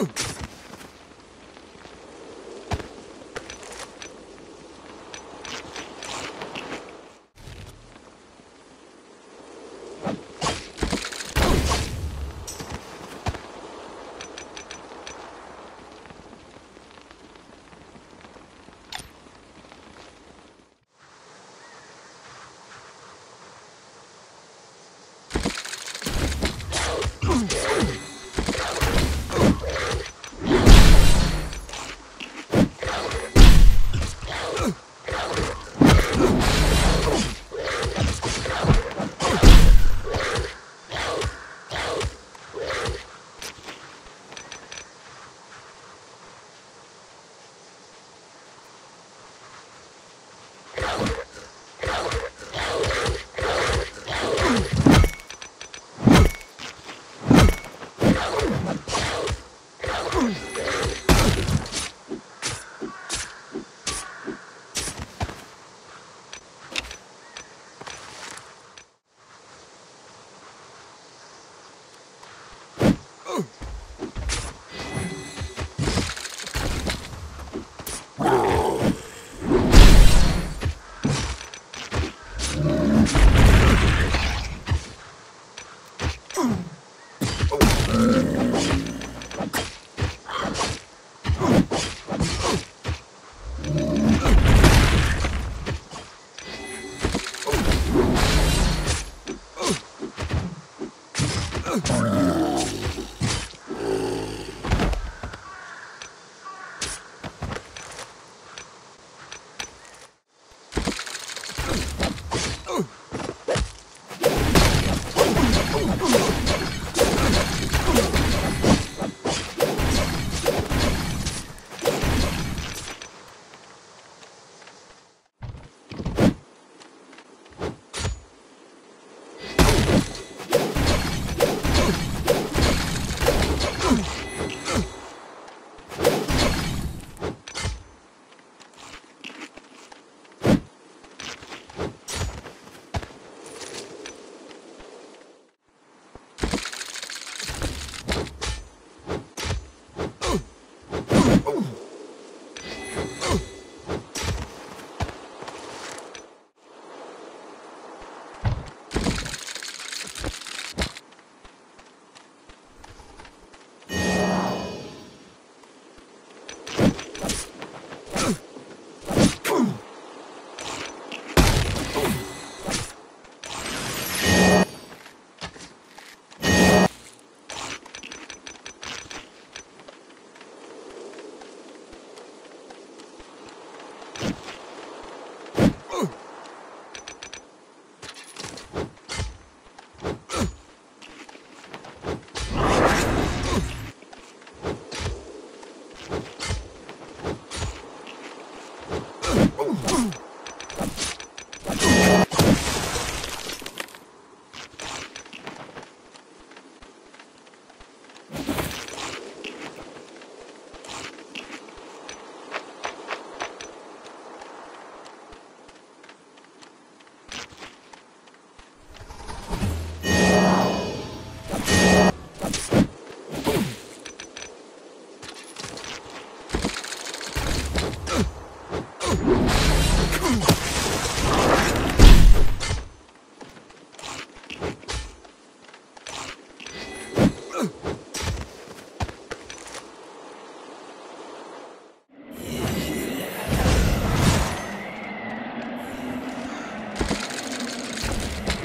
Ooh.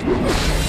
you